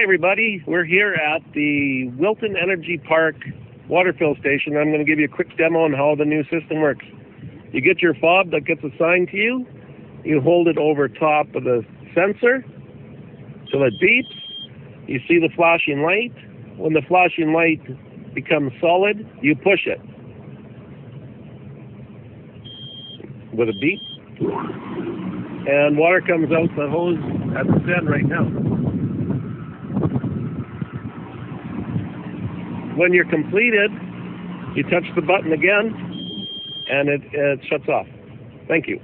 Hi, everybody. We're here at the Wilton Energy Park water fill station. I'm going to give you a quick demo on how the new system works. You get your fob that gets assigned to you. You hold it over top of the sensor till it beeps. You see the flashing light. When the flashing light becomes solid, you push it with a beep. And water comes out the hose at the end right now. When you're completed, you touch the button again and it, it shuts off. Thank you.